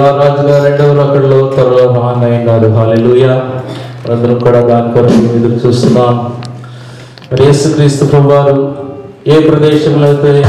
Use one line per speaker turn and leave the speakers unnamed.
రాజుగా రెండవ రకంలో త్వరలో మహానయం కాదు అందరం కూడా దాని కొరకు ఎదురు చూస్తున్నాం. రేసు యేసుక్రీస్తు ప్రభు వారు ఏ ప్రదేశంలో అయితే